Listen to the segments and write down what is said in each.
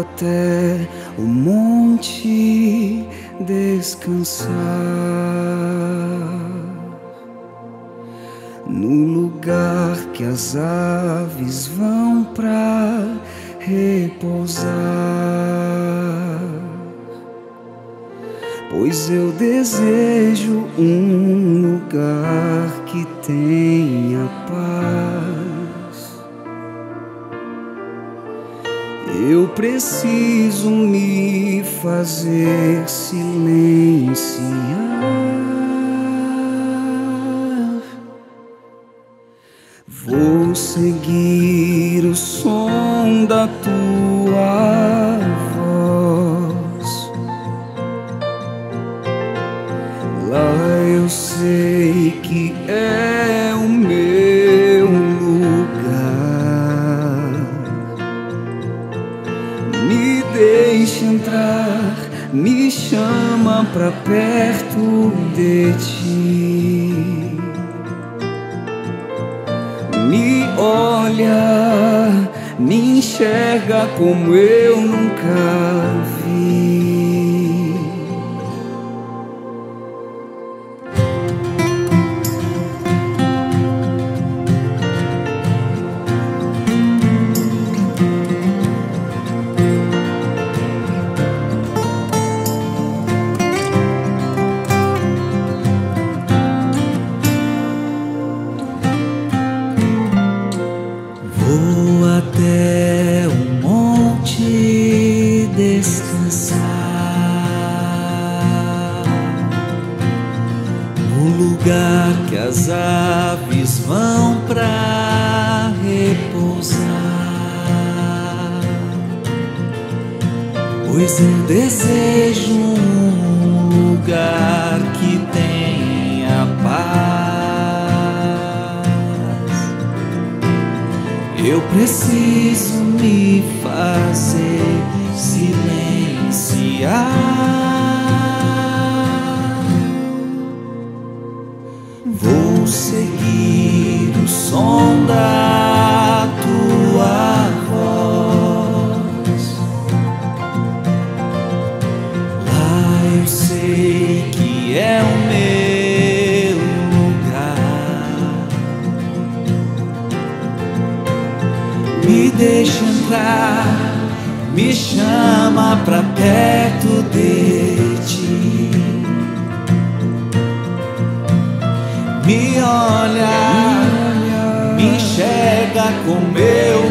até o monte descansar. No lugar que as aves vão pra repousar. Pois eu desejo um lugar que tenha paz. Eu preciso me fazer silenciar. Vou seguir o som da tua voz. Lá eu sei que é me chama pra perto de ti. Me olha, me enxerga como eu nunca vi. Lugar que as aves vão pra repousar. Pois eu desejo um lugar que tenha paz. Eu preciso me fazer silenciar. Seguir o som da tua voz. Lá eu sei que é o meu lugar. Me deixa entrar, me chama pra perto de enxerga como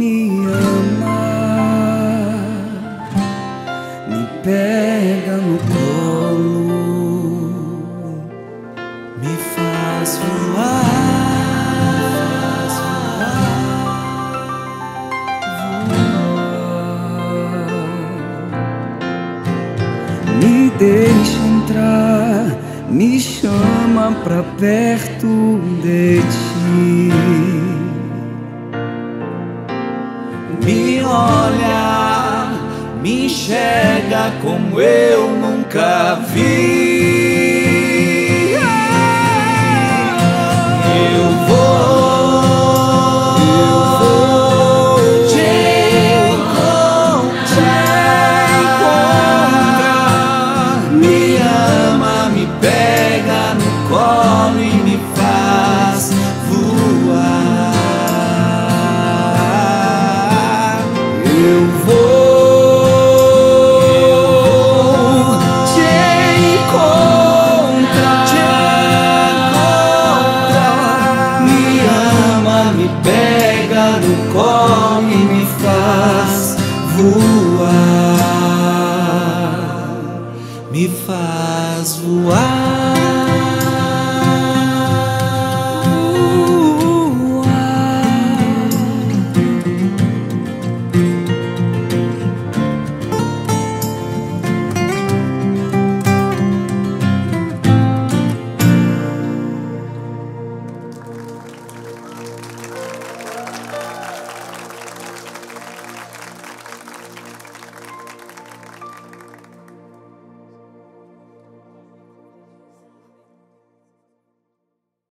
Me ama, me pega no colo, me faz voar. Me deixa entrar, me chama pra perto de ti. Me enxerga como eu nunca vi. Eu vou, eu vou me faz voar.